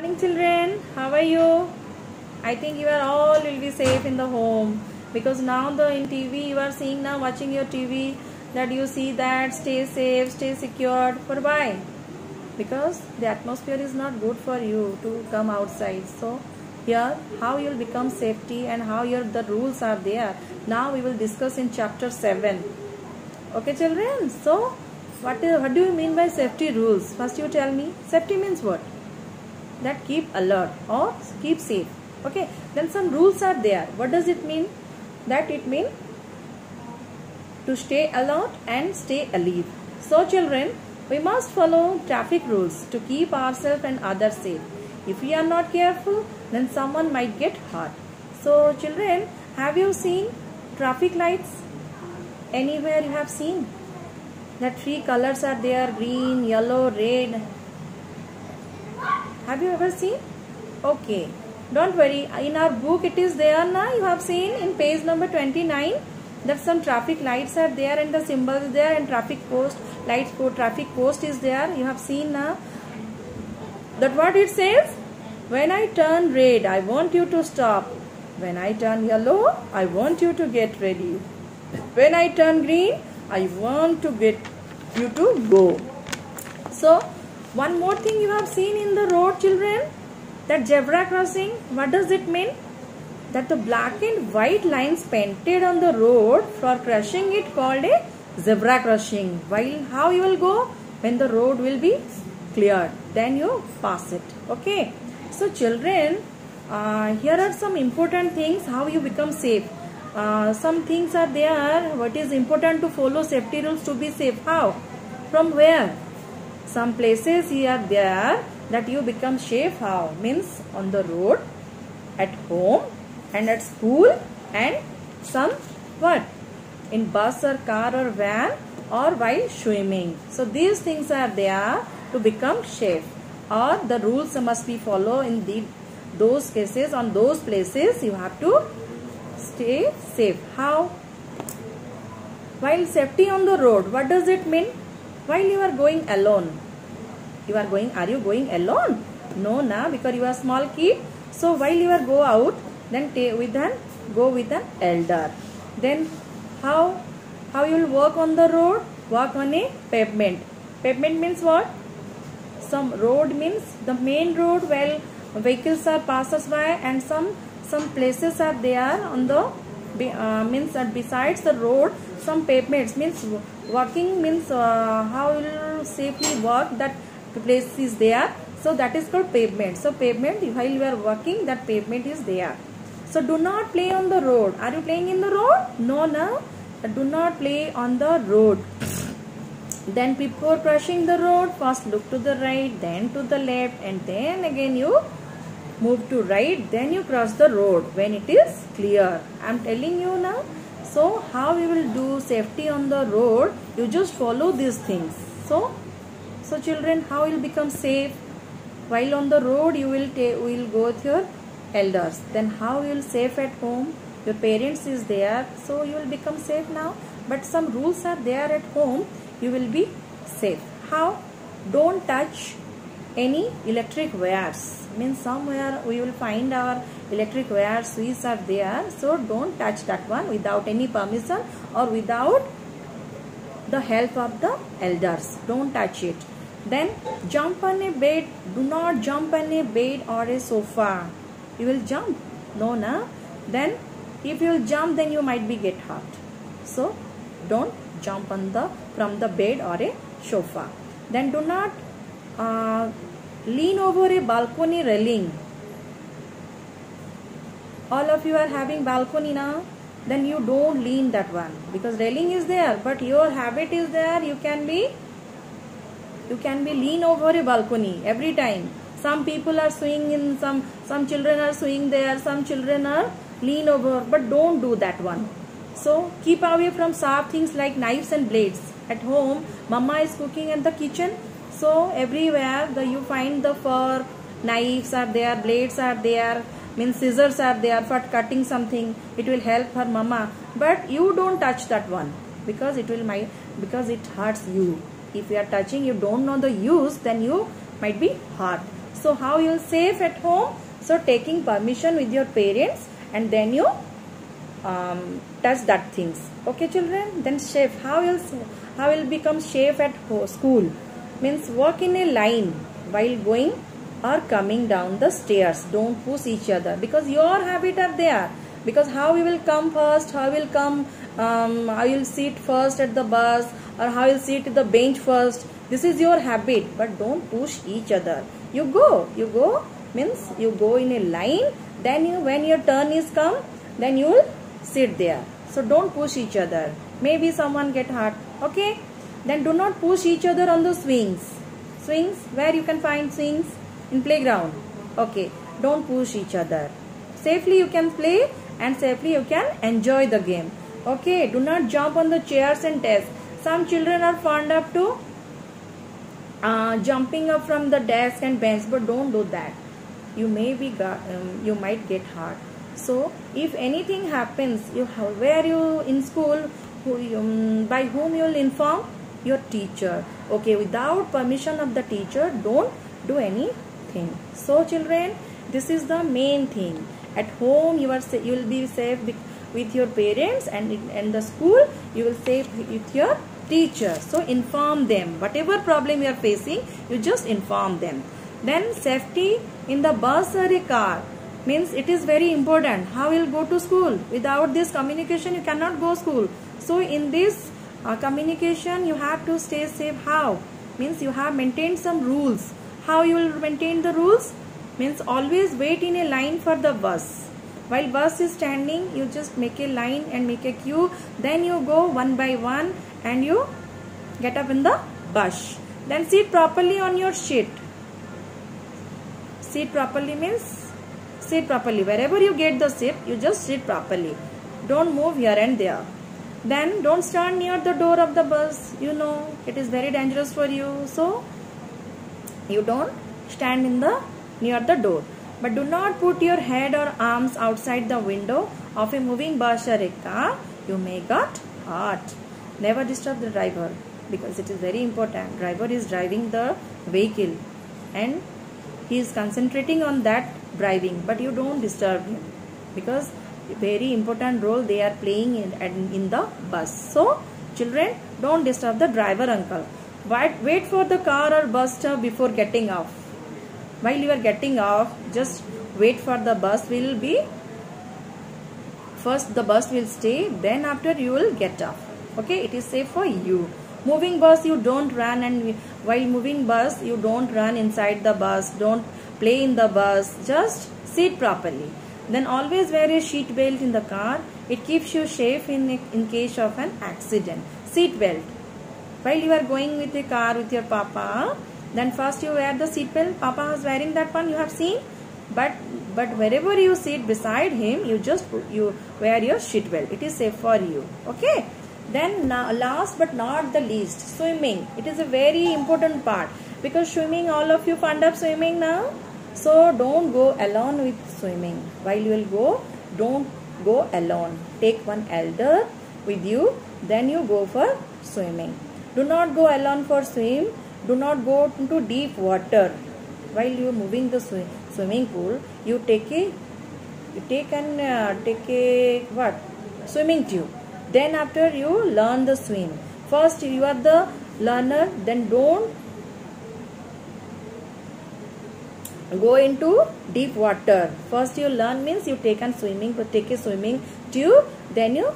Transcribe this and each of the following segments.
morning children. How are you? I think you are all will be safe in the home. Because now the in tv you are seeing now watching your tv that you see that stay safe stay secured for why because the atmosphere is not good for you to come outside. So here how you will become safety and how your the rules are there. Now we will discuss in chapter 7 okay children? So what, what do you mean by safety rules? First you tell me. Safety means what that keep alert or keep safe. Okay? Then some rules are there. What does it mean? That it mean to stay alert and stay alive so children we must follow traffic rules to keep ourselves and others safe. If we are not careful then someone might get hurt. So children have you seen traffic lights? Anywhere you have seen? That three colors are there green yellow red have you ever seen? Okay. Don't worry. In our book it is there now. You have seen in page number 29 that some traffic lights are there and the symbol is there and traffic post lights for traffic post is there. You have seen now. That what it says? When I turn red, I want you to stop. When I turn yellow, I want you to get ready. When I turn green, I want to get you to go. So, one more thing you have seen in the road children, that zebra crossing, what does it mean? That the black and white lines painted on the road for crossing it called a zebra crossing. While how you will go? When the road will be cleared, then you pass it. Okay. So children, uh, here are some important things how you become safe. Uh, some things are there. What is important to follow safety rules to be safe? How? From where? Some places here there that you become safe how? Means on the road at home and at school and some what? In bus or car or van or while swimming. So these things are there to become safe or the rules must be followed in the those cases. On those places you have to stay safe. How? While safety on the road what does it mean while you are going alone you are going are you going alone? No na because you are small kid. So while you are go out then take with an go with an elder. Then how how you will walk on the road? Walk on a pavement. Pavement means what? Some road means the main road where vehicles are passes by and some some places are there on the uh, means that besides the road some pavements means walking means uh, how you safely walk that place is there. So that is called pavement. So pavement while you are walking that pavement is there. So do not play on the road. Are you playing in the road? No no. Do not play on the road. Then before crossing the road first look to the right then to the left and then again you move to right then you cross the road when it is clear. I'm telling you now so how you will do safety on the road? You just follow these things. So so children how you will become safe? While on the road you will take will go with your elders. Then how you will safe at home? Your parents is there so you will become safe now. But some rules are there at home. You will be safe. How? Don't touch any electric wires. Means somewhere we will find our electric wire switches are there. So don't touch that one without any permission or without the help of the elders. Don't touch it. Then jump on a bed. Do not jump on a bed or a sofa. You will jump. No na? Then if you jump then you might be get hurt. So don't jump on the from the bed or a sofa. Then do not lean over a balcony railing. All of you are having balcony now then you don't lean that one because railing is there but your habit is there you can be you can be lean over a balcony every time. Some people are swinging in some some children are swinging there some children are lean over but don't do that one. So keep away from sharp things like knives and blades. At home mama is cooking in the kitchen so everywhere the you find the fork knives are there blades are there means scissors are there for cutting something it will help her mama. But you don't touch that one because it will might because it hurts you. If you are touching you don't know the use then you might be hurt. So how you'll safe at home? So taking permission with your parents and then you um, touch that things. Okay children? Then safe. How will how will become safe at school means walk in a line while going or coming down the stairs. Don't push each other. Because your habit are there. Because how we will come first how will come um, how will sit first at the bus or how will sit at the bench first. This is your habit. But don't push each other. You go. You go. Means you go in a line. Then you when your turn is come then you will sit there. So don't push each other. Maybe someone get hurt. Okay then do not push each other on the swings. Swings where you can find swings? In playground. Okay don't push each other. Safely you can play and safely you can enjoy the game. Okay do not jump on the chairs and desks some children are fond of to uh, jumping up from the desk and bench but don't do that. You may be um, you might get hurt. So if anything happens you where you in school who, um, by whom you will inform your teacher. Okay without permission of the teacher don't do anything. So children this is the main thing. At home you are you will be safe with your parents and in the school you will safe with your teacher. So inform them. Whatever problem you are facing you just inform them. Then safety in the bus or a car. Means it is very important. How you will go to school? Without this communication you cannot go school. So in this uh, communication you have to stay safe. How? Means you have maintained some rules. How you will maintain the rules? Means always wait in a line for the bus. While bus is standing you just make a line and make a queue. Then you go one by one and you get up in the bus. Then sit properly on your seat. Sit properly means sit properly. Wherever you get the seat you just sit properly. Don't move here and there then don't stand near the door of the bus. You know it is very dangerous for you. So you don't stand in the near the door. But do not put your head or arms outside the window of a moving bus or a car you may get hurt. Never disturb the driver because it is very important. Driver is driving the vehicle and he is concentrating on that driving. But you don't disturb him because very important role they are playing in, in the bus. So children don't disturb the driver uncle. But wait for the car or bus stop before getting off. While you are getting off just wait for the bus will be first the bus will stay then after you will get off. Okay it is safe for you. Moving bus you don't run and while moving bus you don't run inside the bus don't play in the bus just sit properly then always wear a seat belt in the car. It keeps you safe in, in case of an accident. Seat belt. While you are going with a car with your papa, then first you wear the seat belt. Papa is wearing that one you have seen. But but wherever you sit beside him, you just you wear your seat belt. It is safe for you. Okay. Then last but not the least, swimming. It is a very important part because swimming, all of you fond of swimming now. So don't go alone with swimming. While you will go, don't go alone. Take one elder with you, then you go for swimming. Do not go alone for swim. Do not go into deep water. While you are moving the swim, swimming pool, you take a you take an uh, take a what swimming tube. Then after you learn the swim. First you are the learner. Then don't go into deep water. First you learn means you take on swimming but take a swimming tube then you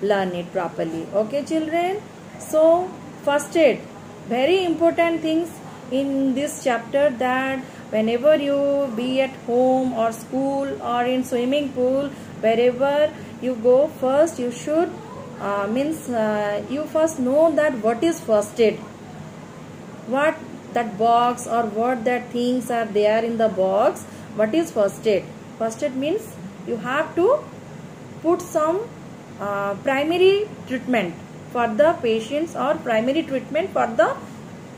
learn it properly. Okay children? So first aid. Very important things in this chapter that whenever you be at home or school or in swimming pool wherever you go first you should uh, means uh, you first know that what is first aid. What that box or what that things are there in the box. What is first aid? First aid means you have to put some uh, primary treatment for the patients or primary treatment for the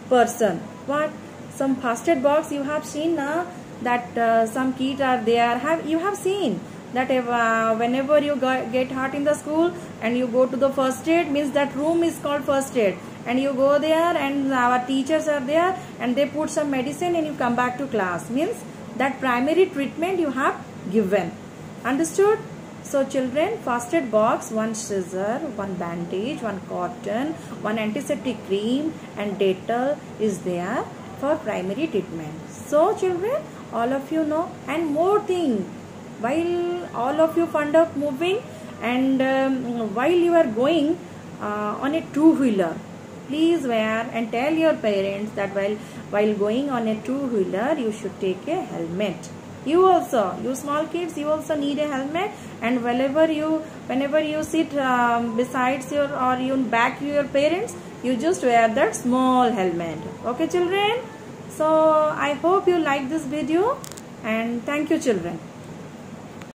person. What? Some first aid box you have seen now that uh, some kit are there. Have you have seen that if, uh, whenever you get hurt in the school and you go to the first aid means that room is called first aid and you go there and our teachers are there and they put some medicine and you come back to class. Means that primary treatment you have given. Understood? So children first aid box one scissor one bandage one cotton one antiseptic cream and dettol is there for primary treatment. So children all of you know. And more thing while all of you fond of moving and um, while you are going uh, on a two wheeler please wear and tell your parents that while while going on a two wheeler you should take a helmet. You also you small kids you also need a helmet. And whenever you whenever you sit um, besides your or you back your parents you just wear that small helmet. Okay children? So i hope you like this video. And thank you children